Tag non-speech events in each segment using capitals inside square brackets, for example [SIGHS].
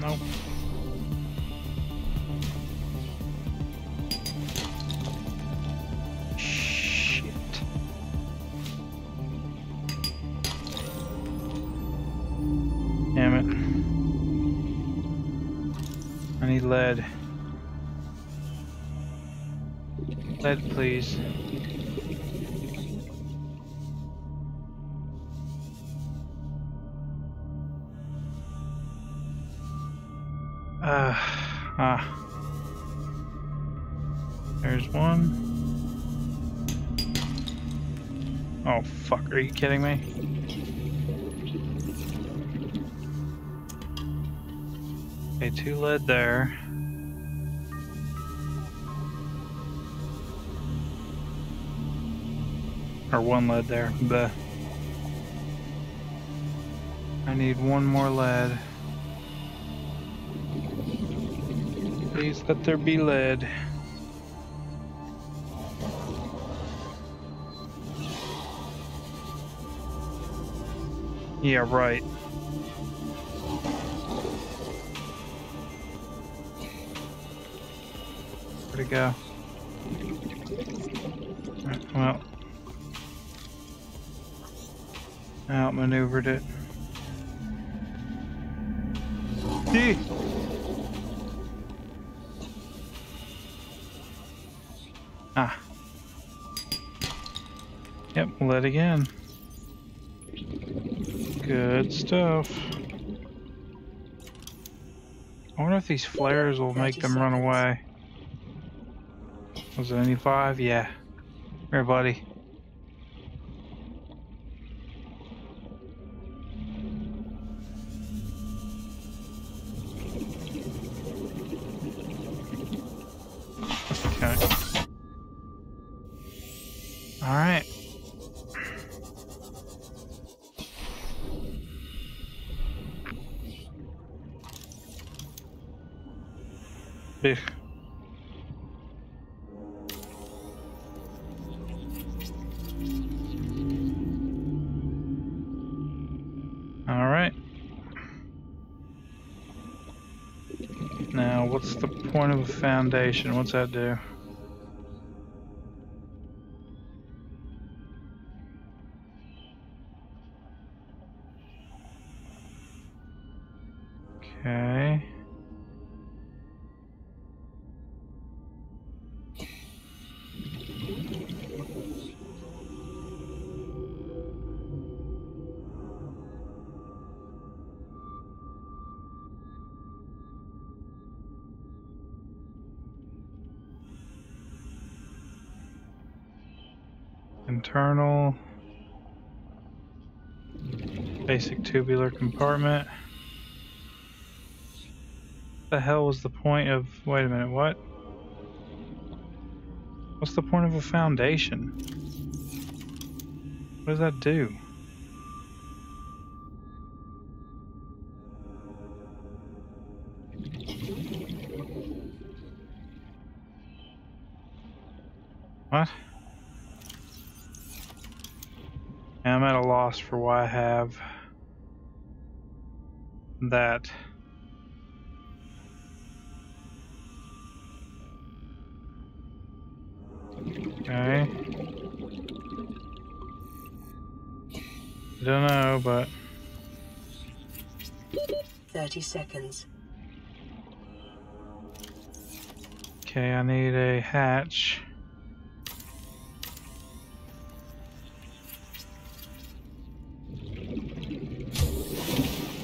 Nope. Shit. Damn it. I need lead. Lead, please. Uh, ah. There's one. Oh, fuck. Are you kidding me? Okay, two lead there. Or one lead there. The I need one more lead. Please let there be lead. Yeah, right. Where'd it go? Right, Well, outmaneuvered it. Eeh. Ah. Yep, lead again. Good stuff. I wonder if these flares will make them run away. Was it any five? Yeah. Here, buddy. All right. Ugh. All right. Now, what's the point of a foundation? What's that do? Okay. Internal. Basic tubular compartment. The hell was the point of. Wait a minute, what? What's the point of a foundation? What does that do? What? I'm at a loss for why I have that. Okay. I don't know, but 30 seconds. okay, I need a hatch.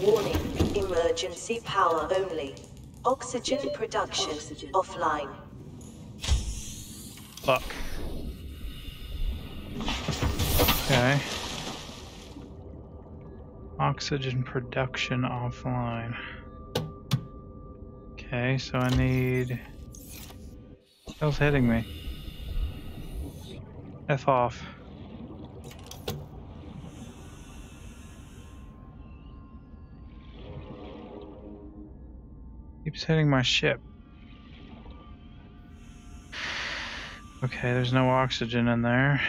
Warning, emergency power only. Oxygen production Oxygen. offline. Fuck. Okay. Oxygen production offline. Okay, so I need. What hell's hitting me? F off. Keeps hitting my ship. Okay, there's no oxygen in there.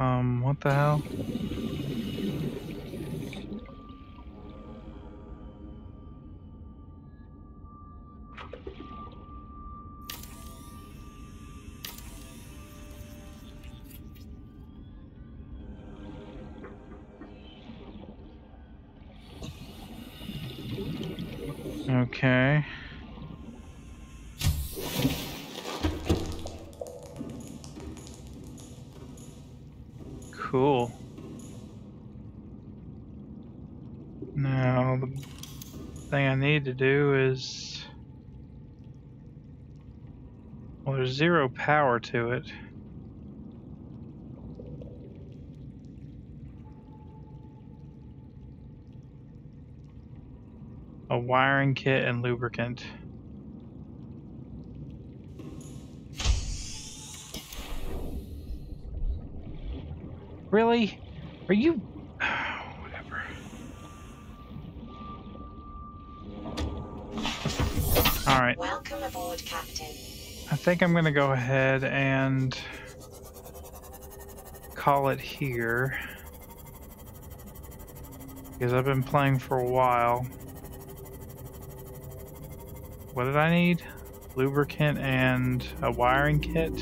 Um, what the hell? Cool. Now, the thing I need to do is... Well, there's zero power to it. A wiring kit and lubricant. Really? Are you... [SIGHS] Whatever. Alright, Welcome aboard, Captain. I think I'm gonna go ahead and call it here. Because I've been playing for a while. What did I need? Lubricant and a wiring kit?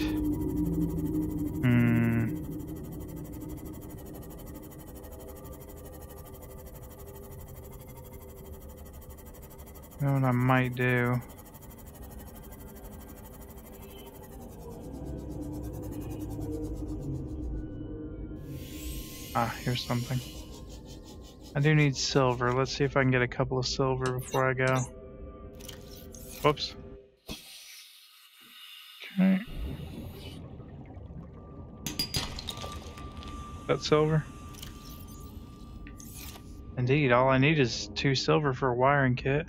You know what I might do? Ah, here's something. I do need silver. Let's see if I can get a couple of silver before I go. Whoops. Okay. That silver? Indeed, all I need is two silver for a wiring kit.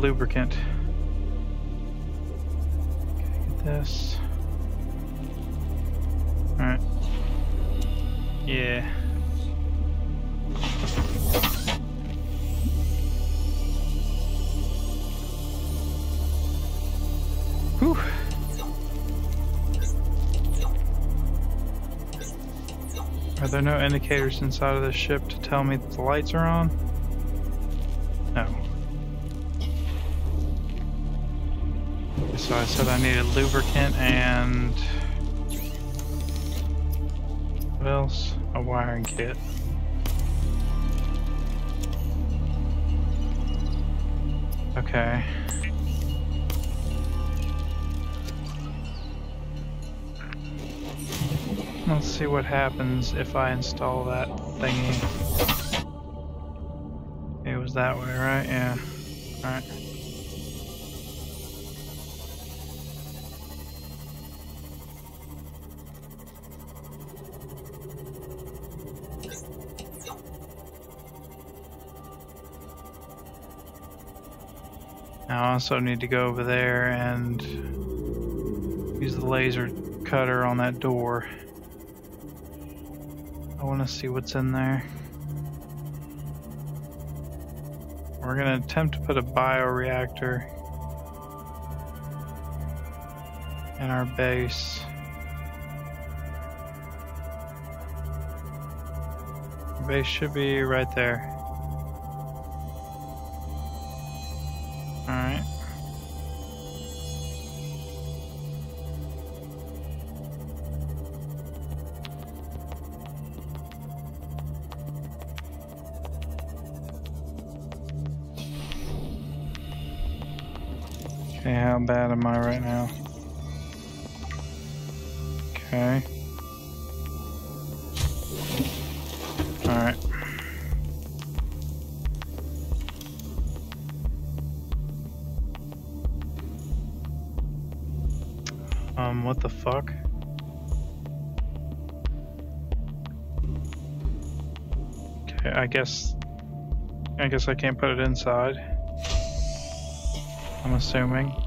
Lubricant. Get this. Alright. Yeah. Whew. Are there no indicators inside of the ship to tell me that the lights are on? Said I needed lubricant and... What else? A wiring kit. Okay. Let's see what happens if I install that thingy. It was that way, right? Yeah. Alright. Now I also need to go over there and use the laser cutter on that door. I want to see what's in there. We're going to attempt to put a bioreactor in our base. Base should be right there. Bad am I right now? Okay. Alright. Um, what the fuck? Okay, I guess... I guess I can't put it inside. I'm assuming.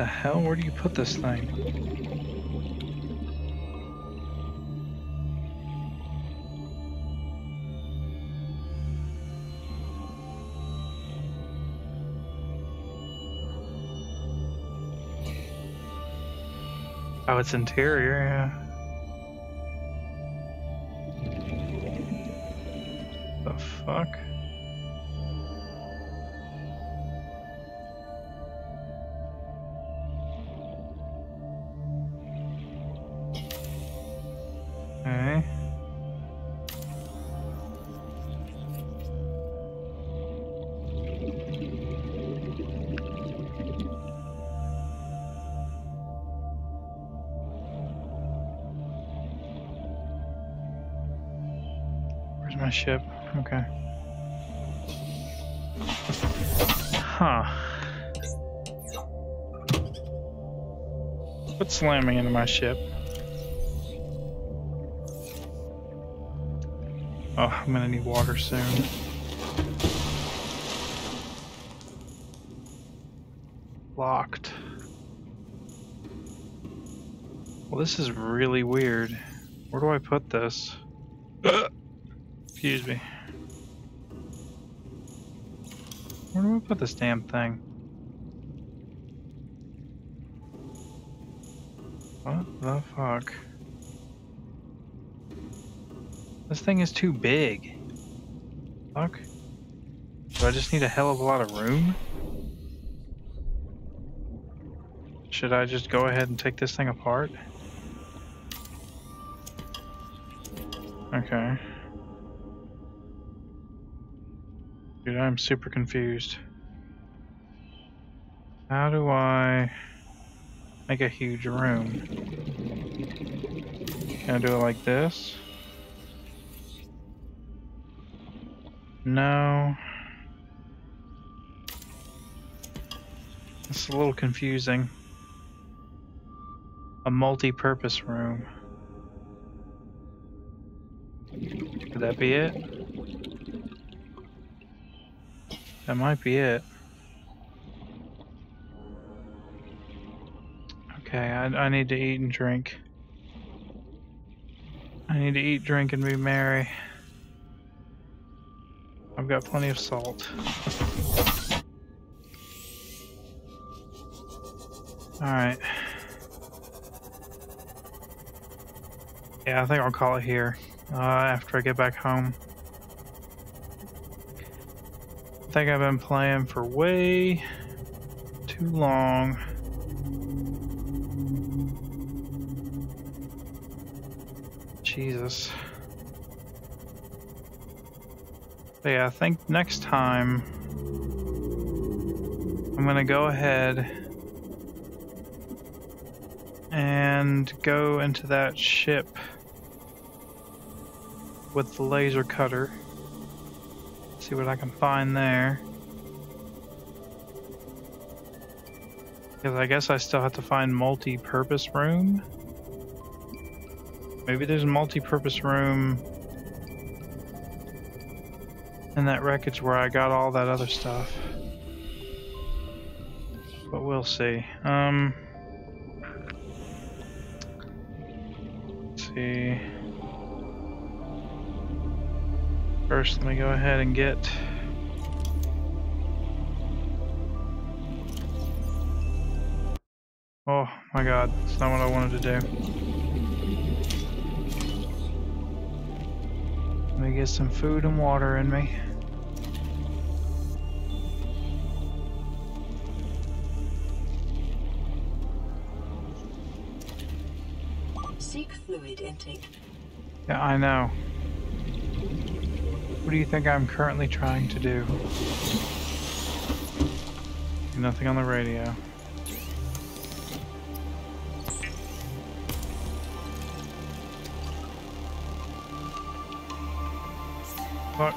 The hell? Where do you put this thing? Oh, it's interior, yeah. The fuck? My ship? Okay. Huh. What's slamming into my ship? Oh, I'm gonna need water soon. Locked. Well, this is really weird. Where do I put this? [CLEARS THROAT] Excuse me. Where do I put this damn thing? What the fuck? This thing is too big. Fuck. Do I just need a hell of a lot of room? Should I just go ahead and take this thing apart? Okay. Dude, I'm super confused. How do I make a huge room? Can I do it like this? No. It's a little confusing. A multi-purpose room. Could that be it? That might be it. Okay, I, I need to eat and drink. I need to eat, drink, and be merry. I've got plenty of salt. Alright. Yeah, I think I'll call it here uh, after I get back home. I think I've been playing for way too long. Jesus. But yeah, I think next time I'm gonna go ahead and go into that ship with the laser cutter. See what I can find there. Because I guess I still have to find multi-purpose room. Maybe there's a multi-purpose room in that wreckage where I got all that other stuff. But we'll see. Um, see. First, let me go ahead and get Oh my god, that's not what I wanted to do. Let me get some food and water in me. Seek fluid intake. Yeah, I know. What do you think I'm currently trying to do? Nothing on the radio. What?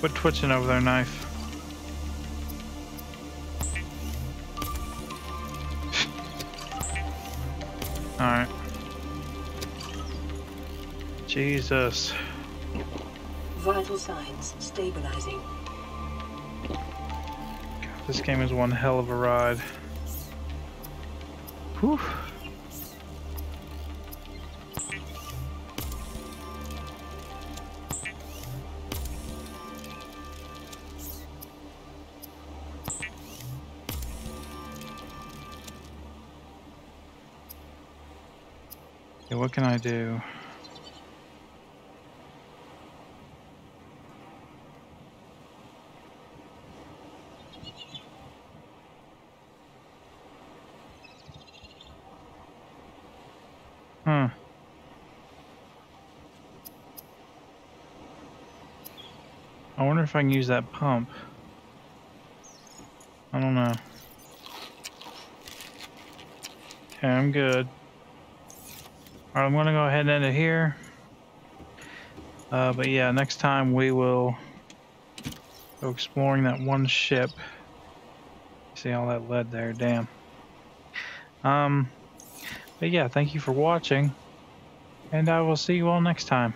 Quit twitching over their knife. Jesus. Vital signs stabilizing. This game is one hell of a ride. Whew. What can I do? Huh. I wonder if I can use that pump. I don't know. Okay, I'm good. Alright, I'm gonna go ahead and end it here. Uh, but yeah, next time we will go exploring that one ship. See all that lead there, damn. Um, but yeah, thank you for watching, and I will see you all next time.